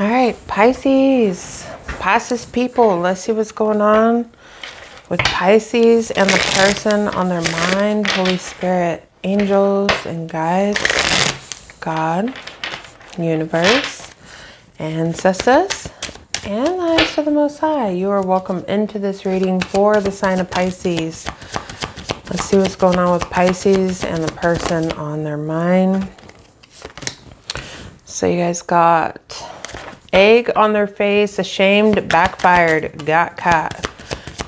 All right, Pisces, Pisces people, let's see what's going on with Pisces and the person on their mind, Holy Spirit, angels and guides, God, universe, ancestors, and the eyes of the Most High. You are welcome into this reading for the sign of Pisces. Let's see what's going on with Pisces and the person on their mind. So you guys got egg on their face, ashamed, backfired, got caught.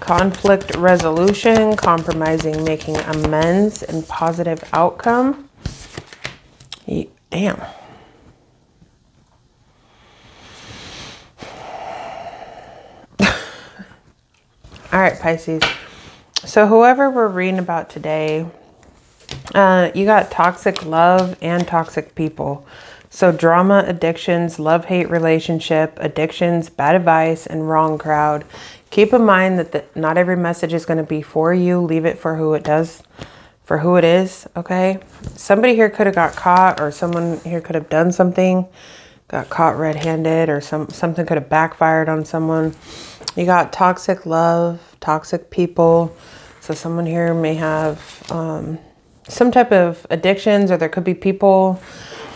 Conflict resolution, compromising, making amends, and positive outcome. Damn. All right, Pisces. So whoever we're reading about today, uh, you got toxic love and toxic people. So drama, addictions, love-hate relationship, addictions, bad advice, and wrong crowd. Keep in mind that the, not every message is going to be for you. Leave it for who it does, for who it is, okay? Somebody here could have got caught or someone here could have done something, got caught red-handed or some something could have backfired on someone. You got toxic love, toxic people. So someone here may have um, some type of addictions or there could be people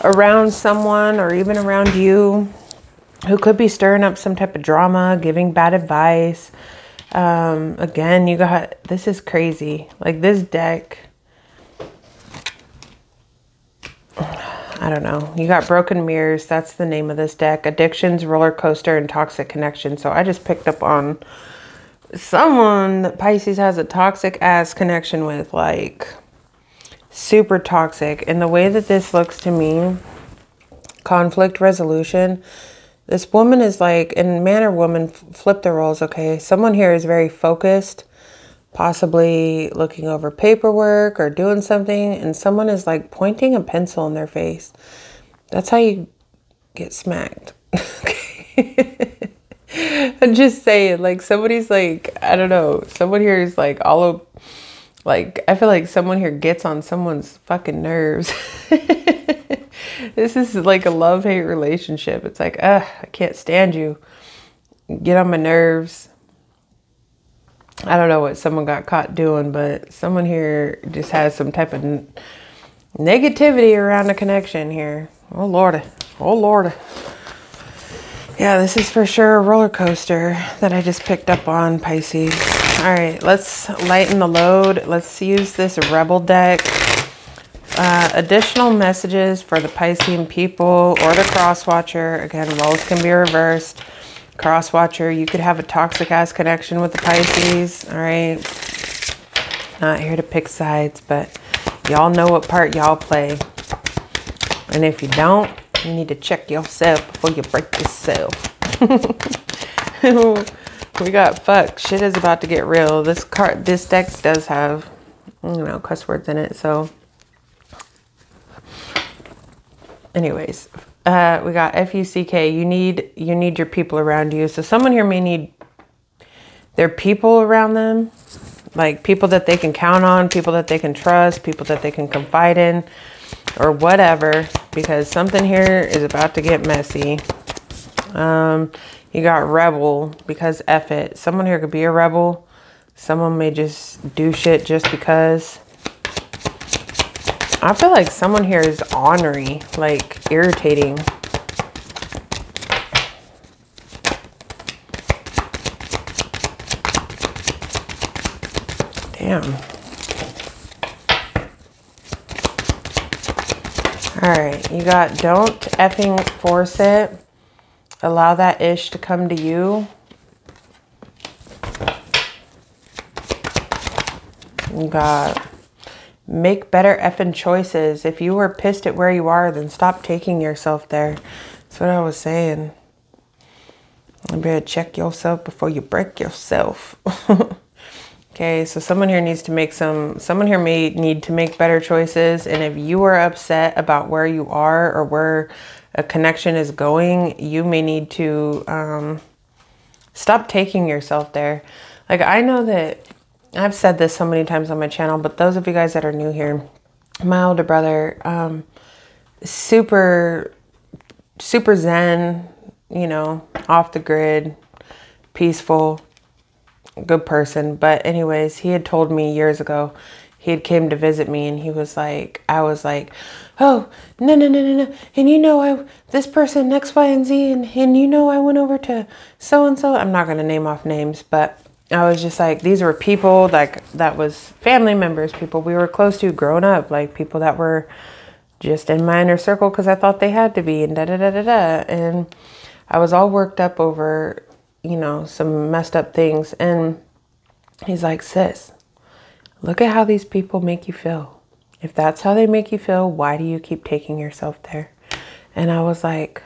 around someone or even around you who could be stirring up some type of drama, giving bad advice. Um, again, you got, this is crazy. Like this deck, I don't know. You got broken mirrors. That's the name of this deck. Addictions, roller coaster, and toxic connection. So I just picked up on someone that Pisces has a toxic ass connection with, like super toxic. And the way that this looks to me, conflict resolution, this woman is like, and man or woman, flip the roles, okay? Someone here is very focused, possibly looking over paperwork or doing something, and someone is like pointing a pencil in their face. That's how you get smacked. I'm just saying, like, somebody's like, I don't know, someone here is like all of, like, I feel like someone here gets on someone's fucking nerves. this is like a love hate relationship. It's like, ugh, I can't stand you. Get on my nerves. I don't know what someone got caught doing, but someone here just has some type of negativity around the connection here. Oh, Lord. Oh, Lord. Yeah, this is for sure a roller coaster that I just picked up on, Pisces. All right, let's lighten the load. Let's use this Rebel deck. Uh, additional messages for the Piscean people or the cross watcher. Again, roles can be reversed. Cross watcher, you could have a toxic ass connection with the Pisces. All right. Not here to pick sides, but y'all know what part y'all play. And if you don't, you need to check yourself before you break yourself. we got fuck. Shit is about to get real. This card, this deck does have, you know, cuss words in it. So anyways, uh, we got F-U-C-K. You need you need your people around you. So someone here may need their people around them, like people that they can count on, people that they can trust, people that they can confide in, or whatever. Because something here is about to get messy. Um, you got rebel because F it. Someone here could be a rebel. Someone may just do shit just because. I feel like someone here is ornery, like irritating. Damn. All right, you got don't effing force it. Allow that ish to come to you. You got make better effing choices. If you were pissed at where you are, then stop taking yourself there. That's what I was saying. You better check yourself before you break yourself. okay, so someone here needs to make some, someone here may need to make better choices. And if you are upset about where you are or where a connection is going, you may need to um, stop taking yourself there. Like, I know that I've said this so many times on my channel, but those of you guys that are new here, my older brother, um, super, super zen, you know, off the grid, peaceful, good person. But anyways, he had told me years ago, he had came to visit me and he was like, I was like, oh, no, no, no, no, no. And you know, I, this person, X, Y, and Z, and, and you know, I went over to so-and-so. I'm not going to name off names, but I was just like, these were people like that was family members, people we were close to growing up, like people that were just in my inner circle because I thought they had to be and da da da da da. And I was all worked up over, you know, some messed up things. And he's like, sis, look at how these people make you feel. If that's how they make you feel, why do you keep taking yourself there? And I was like,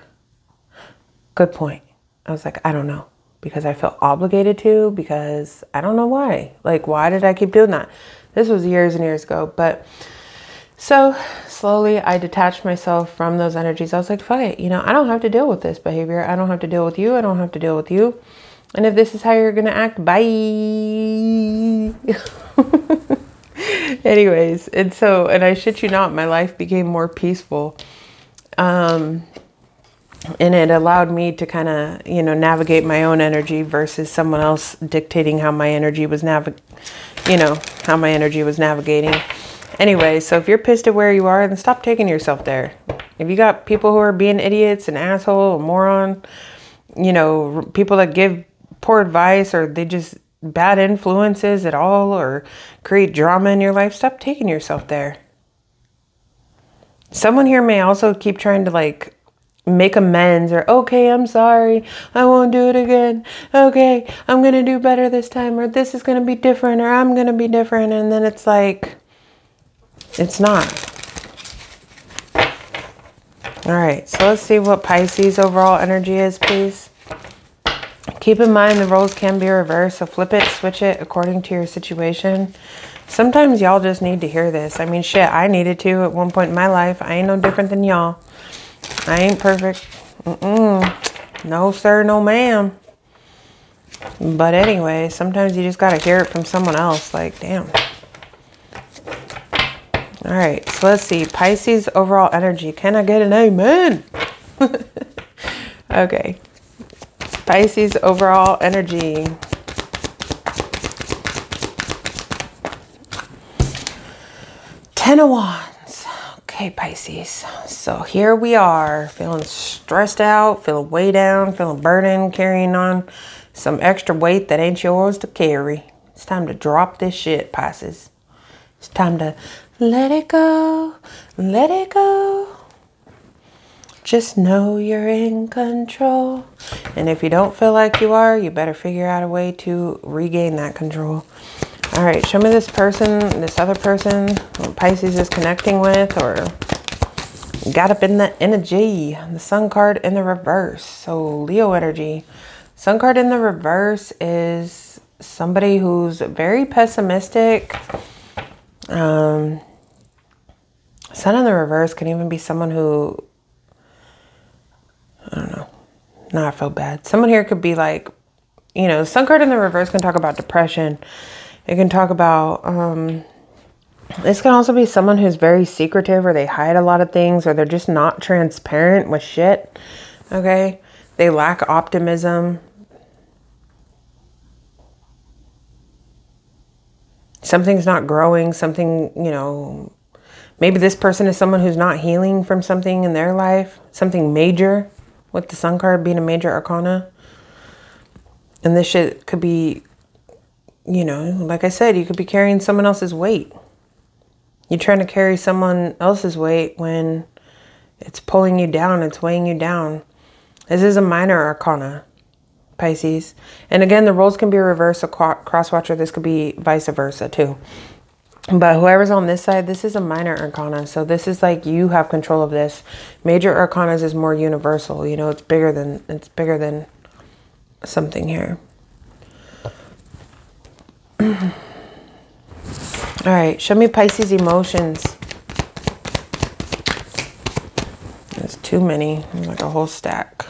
good point. I was like, I don't know because I felt obligated to, because I don't know why. Like, why did I keep doing that? This was years and years ago. But so slowly I detached myself from those energies. I was like, fuck it. You know, I don't have to deal with this behavior. I don't have to deal with you. I don't have to deal with you. And if this is how you're going to act, bye. Anyways, and so, and I shit you not, my life became more peaceful. Um, and it allowed me to kind of you know navigate my own energy versus someone else dictating how my energy was nav you know how my energy was navigating anyway so if you're pissed at where you are then stop taking yourself there. If you got people who are being idiots and asshole and moron you know people that give poor advice or they just bad influences at all or create drama in your life stop taking yourself there. Someone here may also keep trying to like make amends or okay i'm sorry. I won't do it again. Okay i'm gonna do better this time or this is gonna be different or i'm gonna be different. And then it's like it's not all right so let's see what pisces overall energy is please keep in mind the roles can be reversed so flip it switch it according to your situation sometimes y'all just need to hear this i mean shit i needed to at one point in my life i ain't no different than y'all I ain't perfect. Mm-mm. No, sir, no, ma'am. But anyway, sometimes you just got to hear it from someone else. Like, damn. All right, so let's see. Pisces overall energy. Can I get an amen? okay. Pisces overall energy. Ten of Wands. Okay, Pisces. So here we are, feeling stressed out, feeling way down, feeling burdened, carrying on some extra weight that ain't yours to carry. It's time to drop this shit, Pisces. It's time to let it go, let it go. Just know you're in control. And if you don't feel like you are, you better figure out a way to regain that control. All right, show me this person, this other person Pisces is connecting with or got up in the energy. The sun card in the reverse. So Leo energy. Sun card in the reverse is somebody who's very pessimistic. Um, sun in the reverse can even be someone who, I don't know, not feel bad. Someone here could be like, you know, sun card in the reverse can talk about depression it can talk about, um, this can also be someone who's very secretive or they hide a lot of things or they're just not transparent with shit. Okay. They lack optimism. Something's not growing. Something, you know, maybe this person is someone who's not healing from something in their life, something major with the sun card being a major arcana. And this shit could be you know, like I said, you could be carrying someone else's weight. You're trying to carry someone else's weight when it's pulling you down, it's weighing you down. This is a minor arcana, Pisces. And again, the roles can be reversed, a watcher. This could be vice versa too. But whoever's on this side, this is a minor arcana. So this is like you have control of this. Major arcanas is more universal. You know, it's bigger than it's bigger than something here. All right, show me Pisces emotions. There's too many, like a whole stack.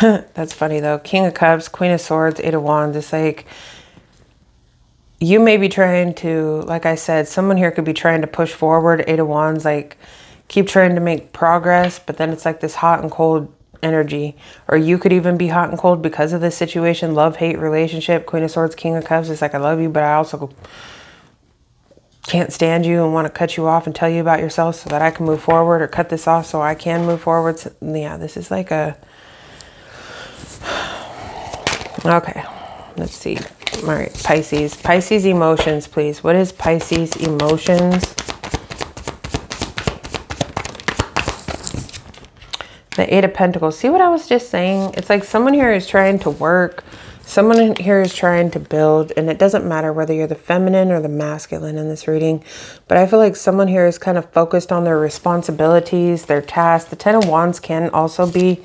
That's funny though. King of Cups, Queen of Swords, Eight of Wands. It's like you may be trying to, like I said, someone here could be trying to push forward. Eight of Wands, like keep trying to make progress, but then it's like this hot and cold energy. Or you could even be hot and cold because of this situation. Love, hate, relationship. Queen of Swords, King of Cups. It's like, I love you, but I also can't stand you and want to cut you off and tell you about yourself so that I can move forward or cut this off so I can move forward. So, yeah, this is like a... Okay, let's see. All right, Pisces. Pisces emotions, please. What is Pisces emotions? The Eight of Pentacles. See what I was just saying? It's like someone here is trying to work. Someone here is trying to build. And it doesn't matter whether you're the feminine or the masculine in this reading. But I feel like someone here is kind of focused on their responsibilities, their tasks. The Ten of Wands can also be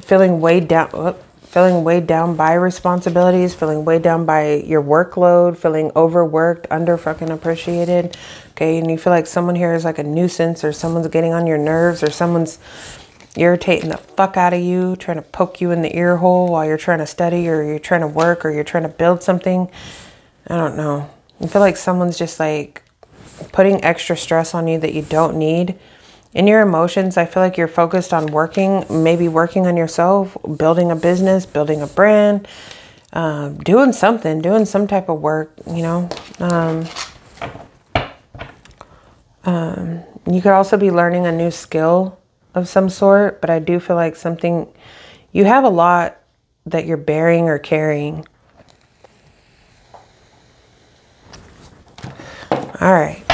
feeling weighed down. Oh, feeling weighed down by responsibilities, feeling weighed down by your workload, feeling overworked, under fucking appreciated. Okay, and you feel like someone here is like a nuisance or someone's getting on your nerves or someone's irritating the fuck out of you, trying to poke you in the ear hole while you're trying to study or you're trying to work or you're trying to build something. I don't know. I feel like someone's just like putting extra stress on you that you don't need. In your emotions, I feel like you're focused on working, maybe working on yourself, building a business, building a brand, uh, doing something, doing some type of work, you know. Um, um, you could also be learning a new skill of some sort, but I do feel like something, you have a lot that you're bearing or carrying. All right.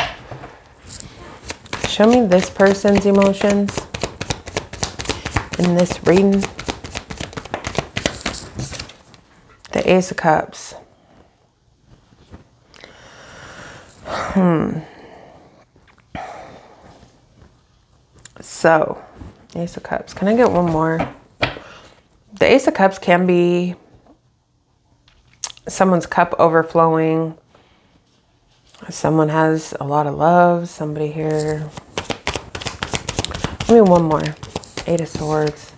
Show me this person's emotions in this reading. The Ace of Cups. Hmm. So, Ace of Cups. Can I get one more? The Ace of Cups can be someone's cup overflowing. Someone has a lot of love. Somebody here. Let me one more. Eight of Swords.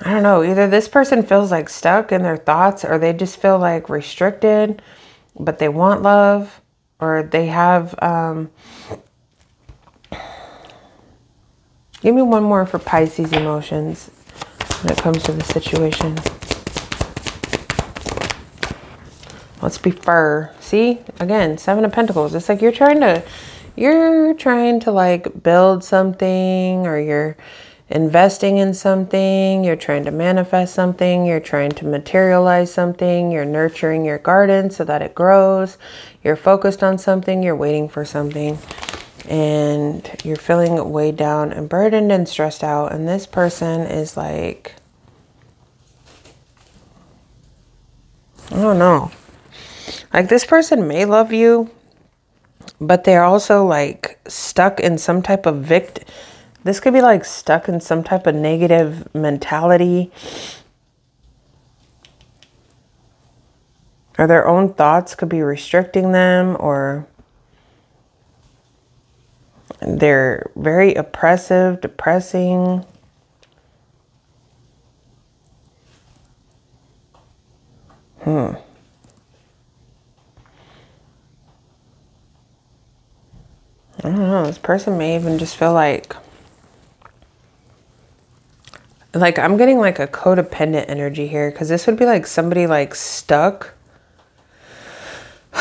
I don't know. Either this person feels like stuck in their thoughts or they just feel like restricted but they want love or they have um, give me one more for Pisces emotions when it comes to the situation let's be fur see? Again seven of pentacles. It's like you're trying to you're trying to like build something or you're investing in something, you're trying to manifest something, you're trying to materialize something, you're nurturing your garden so that it grows, you're focused on something, you're waiting for something, and you're feeling weighed down and burdened and stressed out. And this person is like, I don't know. Like this person may love you, but they're also like stuck in some type of victim this could be like stuck in some type of negative mentality. Or their own thoughts could be restricting them or they're very oppressive, depressing. Hmm. I don't know. This person may even just feel like like I'm getting like a codependent energy here because this would be like somebody like stuck.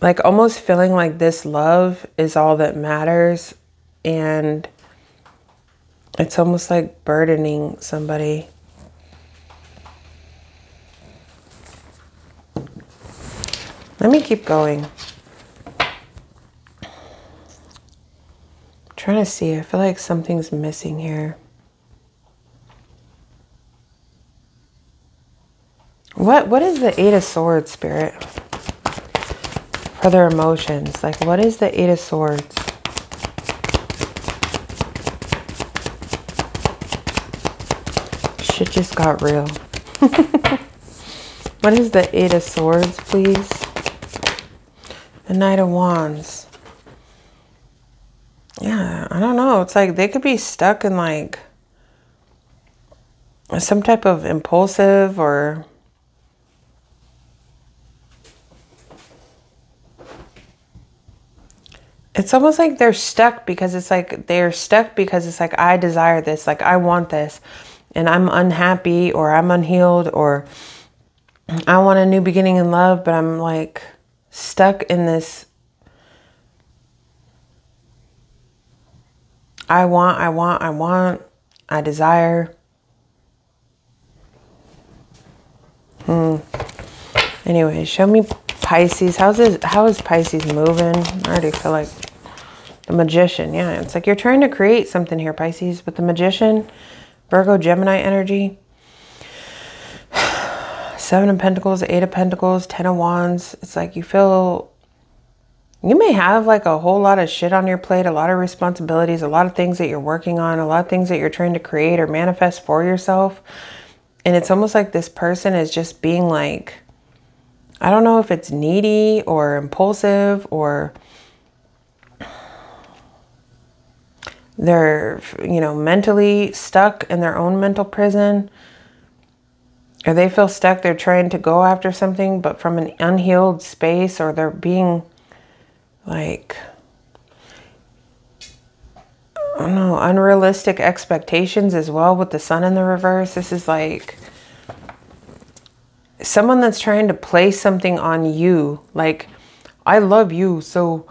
like almost feeling like this love is all that matters and it's almost like burdening somebody. Let me keep going. Trying to see. I feel like something's missing here. What what is the Eight of Swords, Spirit? For their emotions. Like what is the Eight of Swords? Shit just got real. what is the Eight of Swords, please? The Knight of Wands yeah, I don't know. It's like they could be stuck in like some type of impulsive or it's almost like they're stuck because it's like they're stuck because it's like I desire this, like I want this, and I'm unhappy or I'm unhealed or I want a new beginning in love, but I'm like stuck in this I want, I want, I want, I desire. Hmm. Anyway, show me Pisces. How's this? How is Pisces moving? I already feel like the magician. Yeah, it's like you're trying to create something here, Pisces. But the magician, Virgo, Gemini energy. Seven of Pentacles, Eight of Pentacles, Ten of Wands. It's like you feel you may have like a whole lot of shit on your plate, a lot of responsibilities, a lot of things that you're working on, a lot of things that you're trying to create or manifest for yourself. And it's almost like this person is just being like, I don't know if it's needy or impulsive or they're, you know, mentally stuck in their own mental prison or they feel stuck. They're trying to go after something, but from an unhealed space or they're being like, I don't know, unrealistic expectations as well with the sun in the reverse. This is like someone that's trying to place something on you. Like, I love you. So,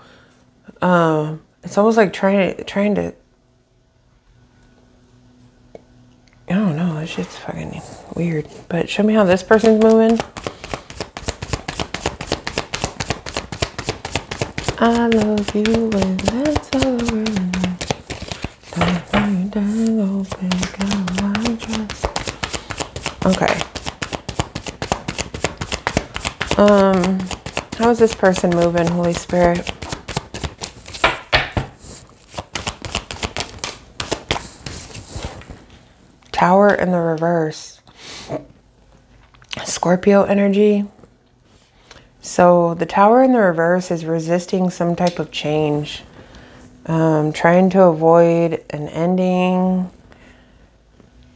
uh, it's almost like trying to, trying to, I don't know. It's just fucking weird. But show me how this person's moving. I love you when that's over. Okay. Um, how is this person moving, Holy Spirit? Tower in the reverse. Scorpio energy. So the tower in the reverse is resisting some type of change. Um, trying to avoid an ending,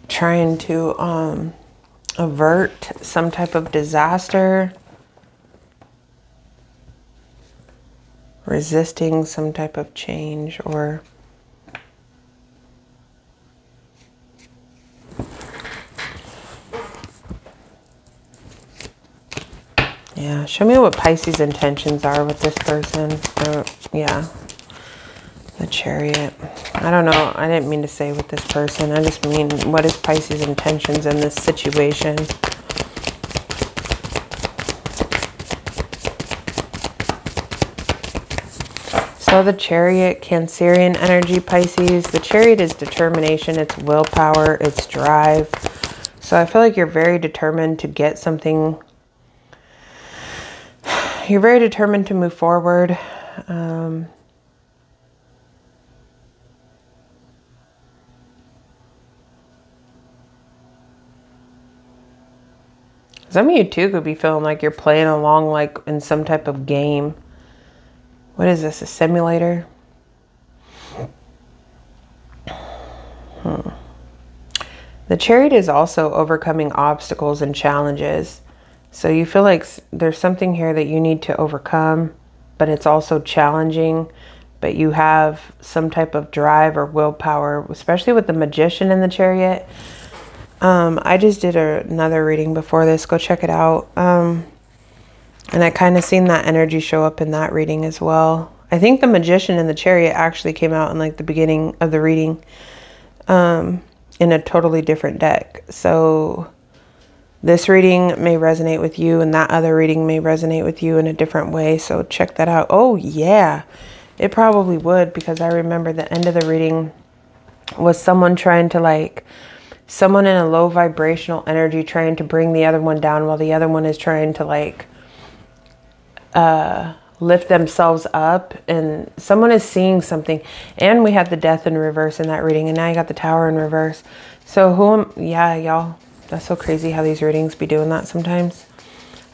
trying to um, avert some type of disaster, resisting some type of change or Yeah, show me what Pisces intentions are with this person. Uh, yeah. The chariot. I don't know. I didn't mean to say with this person. I just mean what is Pisces' intentions in this situation? So the chariot, Cancerian energy, Pisces. The chariot is determination. It's willpower. It's drive. So I feel like you're very determined to get something. You're very determined to move forward. Um, Some of you too could be feeling like you're playing along like in some type of game. What is this, a simulator? Hmm. The chariot is also overcoming obstacles and challenges. So you feel like there's something here that you need to overcome, but it's also challenging. But you have some type of drive or willpower, especially with the magician in the chariot um, I just did a, another reading before this. Go check it out. Um, and I kind of seen that energy show up in that reading as well. I think the magician and the chariot actually came out in like the beginning of the reading um, in a totally different deck. So this reading may resonate with you and that other reading may resonate with you in a different way. So check that out. Oh yeah, it probably would because I remember the end of the reading was someone trying to like someone in a low vibrational energy trying to bring the other one down while the other one is trying to like uh, lift themselves up and someone is seeing something and we had the death in reverse in that reading and now you got the tower in reverse so who am yeah y'all that's so crazy how these readings be doing that sometimes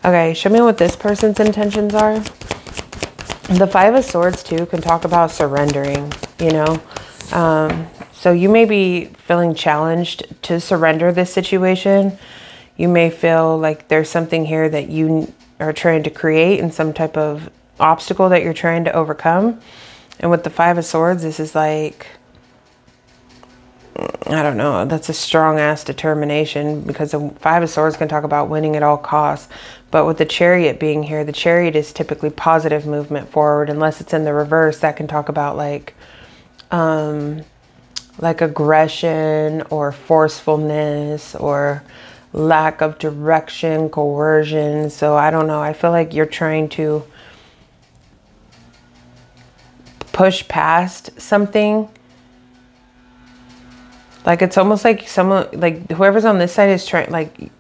okay show me what this person's intentions are the five of swords too can talk about surrendering you know um, so you may be feeling challenged to surrender this situation. You may feel like there's something here that you are trying to create and some type of obstacle that you're trying to overcome. And with the Five of Swords, this is like, I don't know, that's a strong ass determination because the Five of Swords can talk about winning at all costs. But with the Chariot being here, the Chariot is typically positive movement forward, unless it's in the reverse. That can talk about like, um, like aggression or forcefulness or lack of direction, coercion. So I don't know. I feel like you're trying to push past something. Like it's almost like someone like whoever's on this side is trying like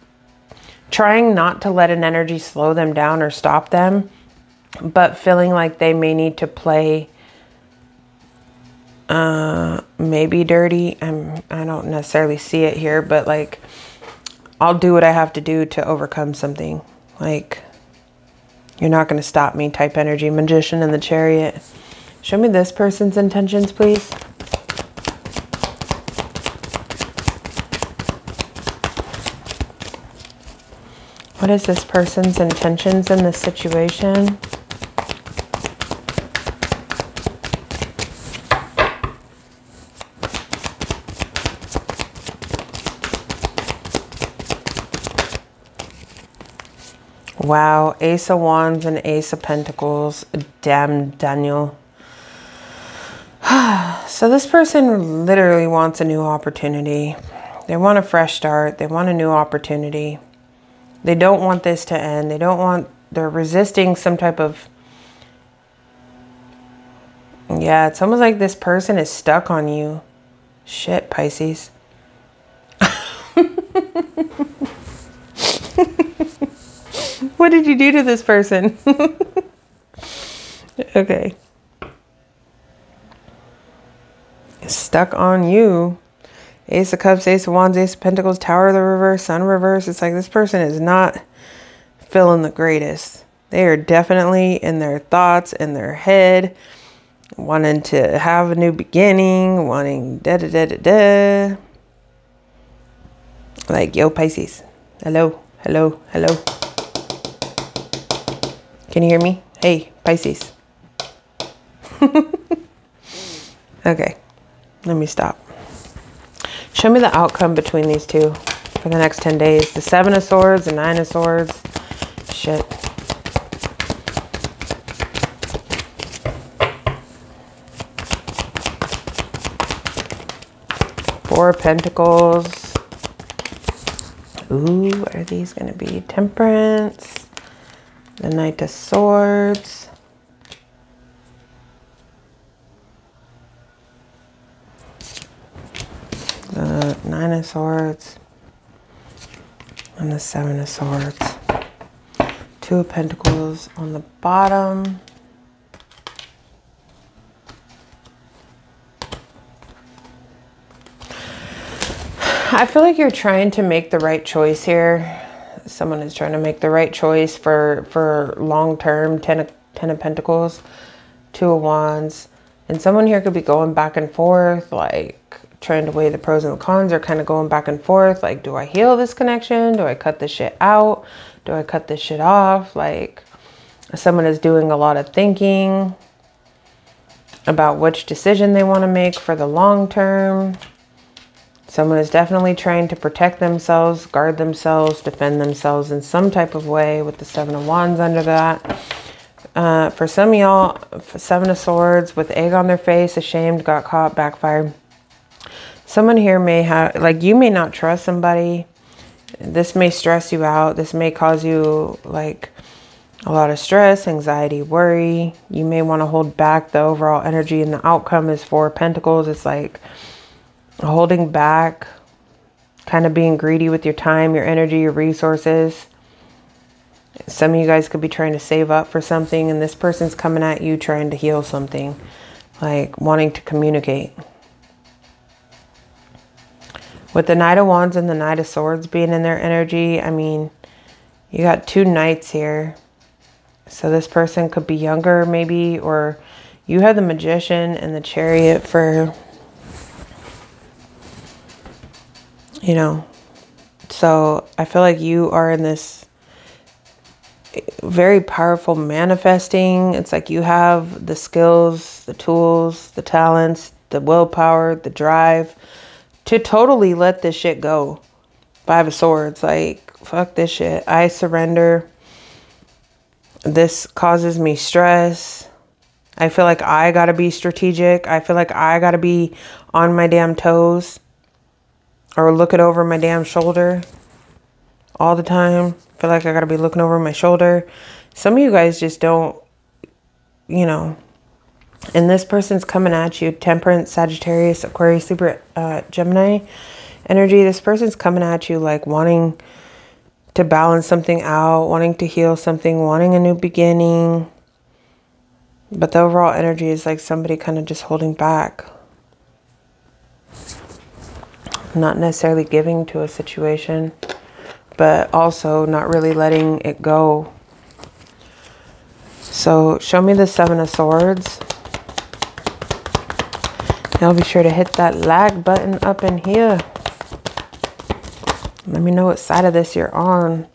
trying not to let an energy slow them down or stop them, but feeling like they may need to play uh maybe dirty. I'm I don't necessarily see it here, but like I'll do what I have to do to overcome something. Like, you're not going to stop me type energy. Magician in the chariot. Show me this person's intentions, please. What is this person's intentions in this situation? Wow, Ace of Wands and Ace of Pentacles. Damn, Daniel. so this person literally wants a new opportunity. They want a fresh start. They want a new opportunity. They don't want this to end. They don't want, they're resisting some type of, yeah, it's almost like this person is stuck on you. Shit, Pisces. What did you do to this person? okay. Stuck on you. Ace of Cups, Ace of Wands, Ace of Pentacles, Tower of the Reverse, Sun Reverse. It's like this person is not feeling the greatest. They are definitely in their thoughts, in their head, wanting to have a new beginning, wanting da da da da da. Like, yo, Pisces. Hello, hello, hello. Can you hear me? Hey, Pisces. okay, let me stop. Show me the outcome between these two for the next 10 days. The Seven of Swords, the Nine of Swords. Shit. Four of Pentacles. Ooh, are these going to be? Temperance the Knight of Swords. The Nine of Swords. And the Seven of Swords. Two of Pentacles on the bottom. I feel like you're trying to make the right choice here someone is trying to make the right choice for for long term ten of, ten of pentacles two of wands and someone here could be going back and forth like trying to weigh the pros and the cons or kind of going back and forth like do i heal this connection do i cut this shit out do i cut this shit off like someone is doing a lot of thinking about which decision they want to make for the long term Someone is definitely trying to protect themselves, guard themselves, defend themselves in some type of way with the Seven of Wands under that. Uh, for some of y'all, Seven of Swords with egg on their face, ashamed, got caught, backfired. Someone here may have, like you may not trust somebody. This may stress you out. This may cause you like a lot of stress, anxiety, worry. You may want to hold back the overall energy and the outcome is Four Pentacles. It's like holding back, kind of being greedy with your time, your energy, your resources. Some of you guys could be trying to save up for something, and this person's coming at you trying to heal something, like wanting to communicate. With the Knight of Wands and the Knight of Swords being in their energy, I mean, you got two knights here. So this person could be younger, maybe, or you have the Magician and the Chariot for you know. So I feel like you are in this very powerful manifesting. It's like you have the skills, the tools, the talents, the willpower, the drive to totally let this shit go. Five of Swords, like, fuck this shit. I surrender. This causes me stress. I feel like I gotta be strategic. I feel like I gotta be on my damn toes or looking over my damn shoulder all the time. I feel like I gotta be looking over my shoulder. Some of you guys just don't, you know, and this person's coming at you, Temperance, Sagittarius, Aquarius, Libra, uh, Gemini energy. This person's coming at you like wanting to balance something out, wanting to heal something, wanting a new beginning. But the overall energy is like somebody kind of just holding back. Not necessarily giving to a situation, but also not really letting it go. So show me the Seven of Swords. Y'all be sure to hit that like button up in here. Let me know what side of this you're on.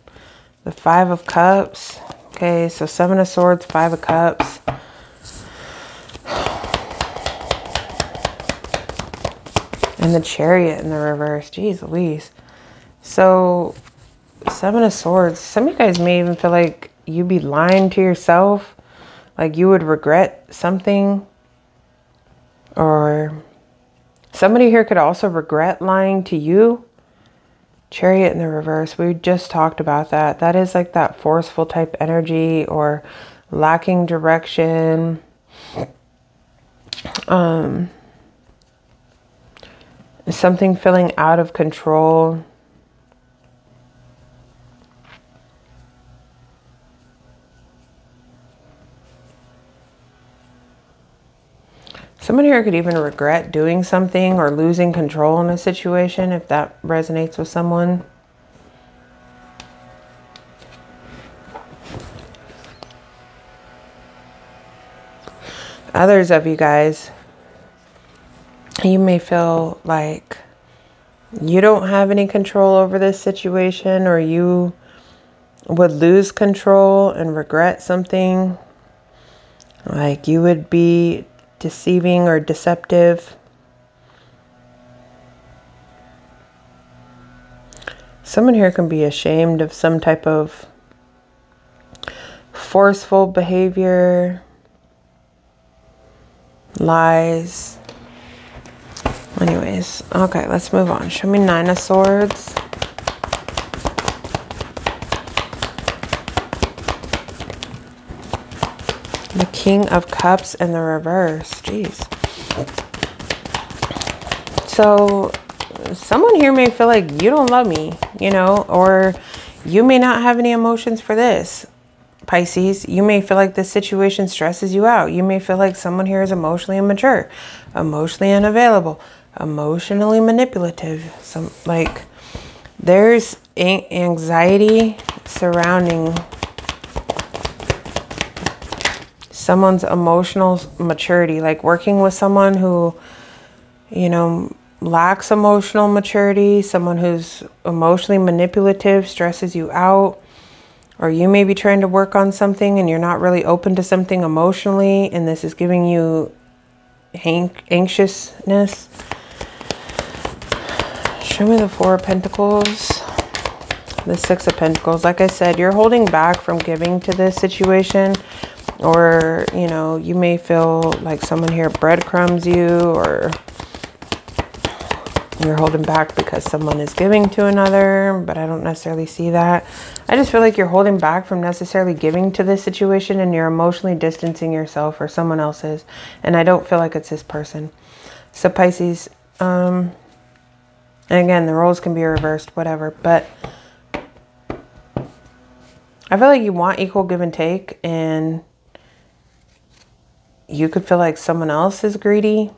The Five of Cups. Okay, so Seven of Swords, Five of Cups. And the Chariot in the reverse. Jeez Louise. So, Seven of Swords. Some of you guys may even feel like you'd be lying to yourself. Like you would regret something or somebody here could also regret lying to you. Chariot in the reverse, we just talked about that. That is like that forceful type energy or lacking direction. Um, something feeling out of control. Someone here could even regret doing something or losing control in a situation if that resonates with someone. Others of you guys, you may feel like you don't have any control over this situation or you would lose control and regret something. Like you would be deceiving or deceptive. Someone here can be ashamed of some type of forceful behavior, lies. Anyways, okay, let's move on. Show me Nine of Swords. King of Cups in the reverse. Jeez. So, someone here may feel like you don't love me, you know, or you may not have any emotions for this. Pisces, you may feel like this situation stresses you out. You may feel like someone here is emotionally immature, emotionally unavailable, emotionally manipulative. Some like there's anxiety surrounding someone's emotional maturity, like working with someone who, you know, lacks emotional maturity, someone who's emotionally manipulative, stresses you out, or you may be trying to work on something and you're not really open to something emotionally, and this is giving you anxiousness. Show me the Four of Pentacles. The Six of Pentacles. Like I said, you're holding back from giving to this situation or, you know, you may feel like someone here breadcrumbs you or you're holding back because someone is giving to another, but I don't necessarily see that. I just feel like you're holding back from necessarily giving to this situation and you're emotionally distancing yourself or someone else's. And I don't feel like it's this person. So Pisces, um, and again, the roles can be reversed, whatever, but I feel like you want equal give and take and you could feel like someone else is greedy.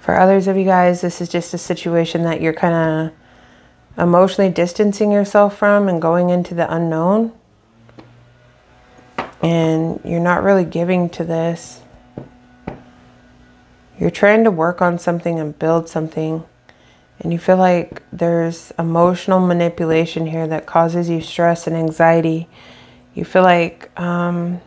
For others of you guys, this is just a situation that you're kind of emotionally distancing yourself from and going into the unknown. And you're not really giving to this. You're trying to work on something and build something. And you feel like there's emotional manipulation here that causes you stress and anxiety. You feel like um,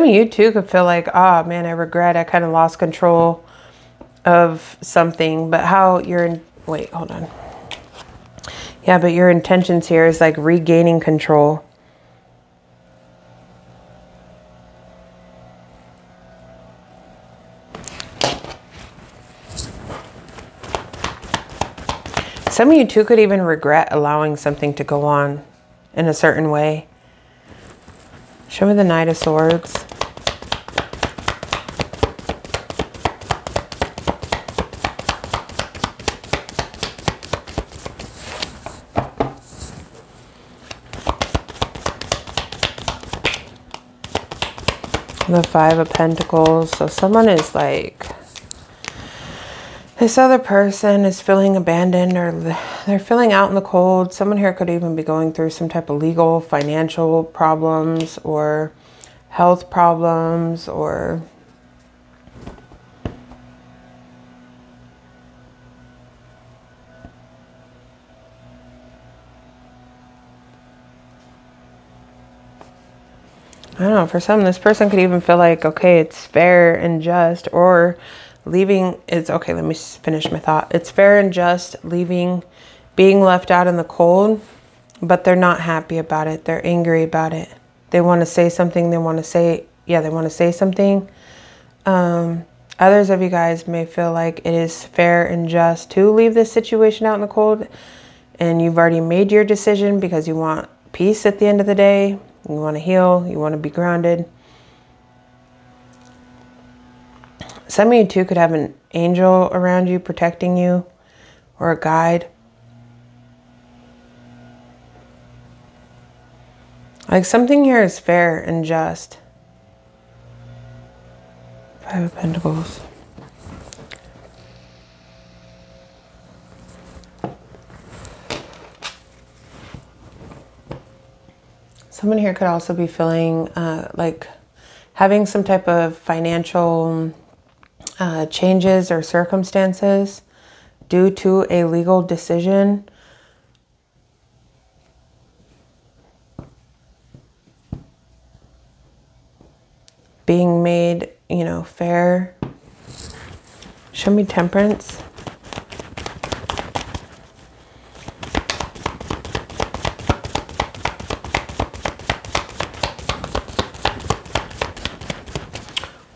some of you too could feel like, oh man, I regret I kind of lost control of something, but how you're in, wait, hold on. Yeah, but your intentions here is like regaining control. Some of you too could even regret allowing something to go on in a certain way. Show me the Knight of Swords. The Five of Pentacles. So someone is like, this other person is feeling abandoned or they're feeling out in the cold. Someone here could even be going through some type of legal, financial problems or health problems or I don't know, for some, this person could even feel like, okay, it's fair and just, or leaving, it's okay, let me finish my thought. It's fair and just leaving, being left out in the cold, but they're not happy about it. They're angry about it. They want to say something. They want to say, yeah, they want to say something. Um, others of you guys may feel like it is fair and just to leave this situation out in the cold, and you've already made your decision because you want peace at the end of the day you want to heal, you want to be grounded. Some of you too could have an angel around you protecting you or a guide. Like something here is fair and just. Five of Pentacles. Someone here could also be feeling uh, like having some type of financial uh, changes or circumstances due to a legal decision. Being made, you know, fair. Show me temperance.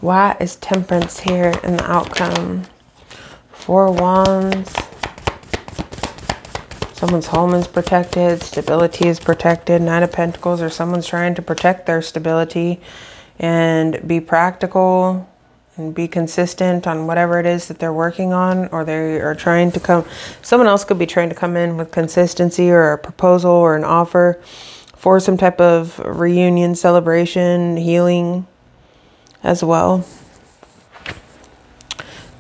Why is temperance here in the outcome? Four wands. Someone's home is protected. Stability is protected. Nine of Pentacles or someone's trying to protect their stability and be practical and be consistent on whatever it is that they're working on or they are trying to come. Someone else could be trying to come in with consistency or a proposal or an offer for some type of reunion, celebration, healing, as well.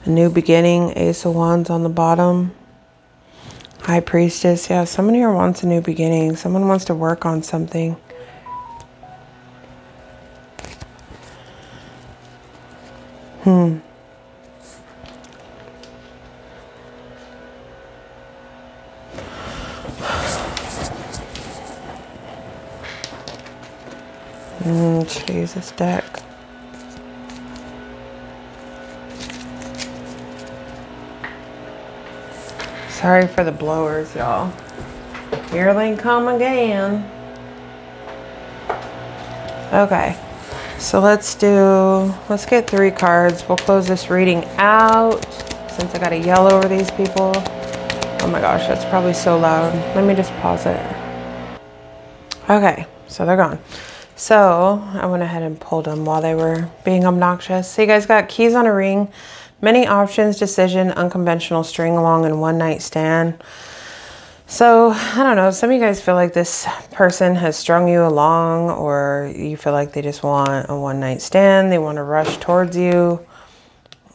A new beginning, Ace of Wands on the bottom. High Priestess. Yeah, someone here wants a new beginning. Someone wants to work on something. Hmm. Mm, Jesus deck. Sorry for the blowers, y'all. Here they come again. Okay, so let's do, let's get three cards. We'll close this reading out since I got to yell over these people. Oh my gosh, that's probably so loud. Let me just pause it. Okay, so they're gone. So I went ahead and pulled them while they were being obnoxious. So you guys got keys on a ring. Many options, decision, unconventional string along, and one night stand. So, I don't know, some of you guys feel like this person has strung you along, or you feel like they just want a one night stand, they want to rush towards you.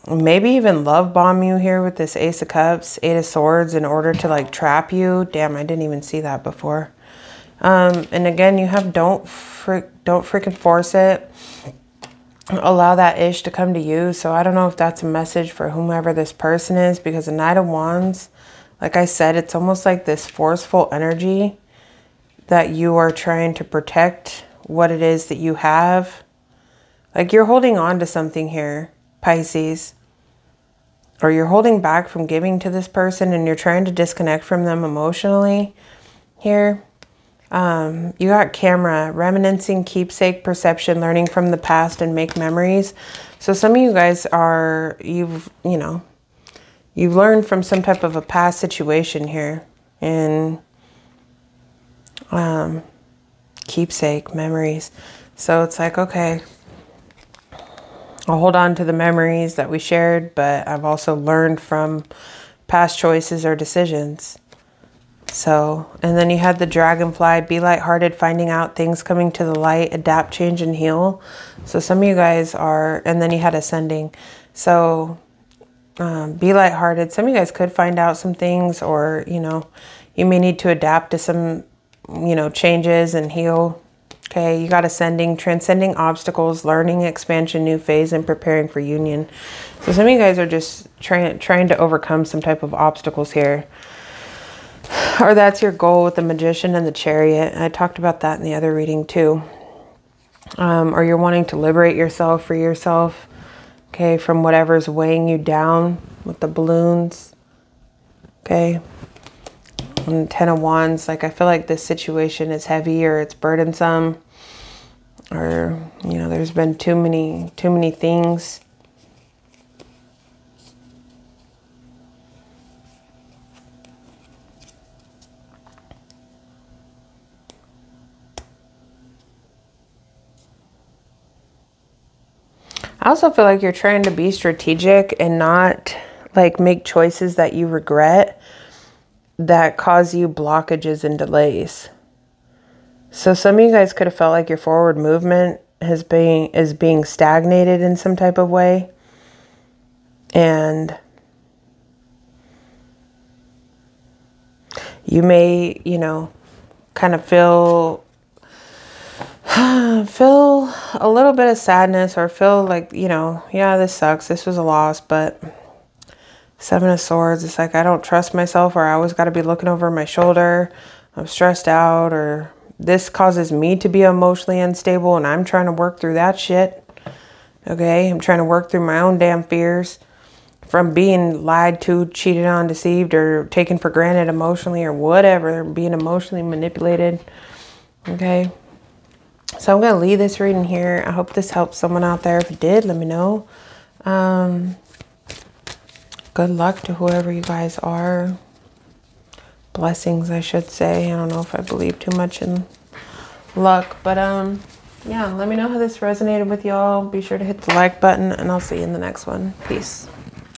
Maybe even love bomb you here with this Ace of Cups, Eight of Swords in order to like trap you. Damn, I didn't even see that before. Um, and again, you have don't freak, don't freaking force it. Allow that ish to come to you. So I don't know if that's a message for whomever this person is because the Knight of Wands, like I said, it's almost like this forceful energy that you are trying to protect what it is that you have. Like you're holding on to something here, Pisces. Or you're holding back from giving to this person and you're trying to disconnect from them emotionally here. Um, you got camera, reminiscing, keepsake, perception, learning from the past and make memories. So some of you guys are, you've, you know, you've learned from some type of a past situation here. And um, keepsake, memories. So it's like, okay, I'll hold on to the memories that we shared, but I've also learned from past choices or decisions. So, and then you had the dragonfly, be lighthearted, finding out things coming to the light, adapt, change, and heal. So some of you guys are, and then you had ascending. So um, be lighthearted. Some of you guys could find out some things or, you know, you may need to adapt to some you know, changes and heal. Okay, you got ascending, transcending obstacles, learning, expansion, new phase, and preparing for union. So some of you guys are just trying trying to overcome some type of obstacles here. Or that's your goal with the magician and the chariot. I talked about that in the other reading too. Um, or you're wanting to liberate yourself, free yourself, okay, from whatever's weighing you down with the balloons. Okay, and Ten of Wands, like I feel like this situation is heavy or it's burdensome or, you know, there's been too many, too many things. Also feel like you're trying to be strategic and not like make choices that you regret that cause you blockages and delays. So some of you guys could have felt like your forward movement has been is being stagnated in some type of way. And you may, you know, kind of feel feel a little bit of sadness or feel like, you know, yeah, this sucks. This was a loss, but Seven of Swords, it's like I don't trust myself or I always got to be looking over my shoulder. I'm stressed out or this causes me to be emotionally unstable and I'm trying to work through that shit. Okay, I'm trying to work through my own damn fears from being lied to, cheated on, deceived, or taken for granted emotionally or whatever, being emotionally manipulated. Okay, so I'm going to leave this reading here. I hope this helps someone out there. If it did, let me know. Um, good luck to whoever you guys are. Blessings, I should say. I don't know if I believe too much in luck, but um, yeah, let me know how this resonated with y'all. Be sure to hit the like button, and I'll see you in the next one. Peace.